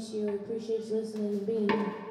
miss you. Appreciate you listening and being here.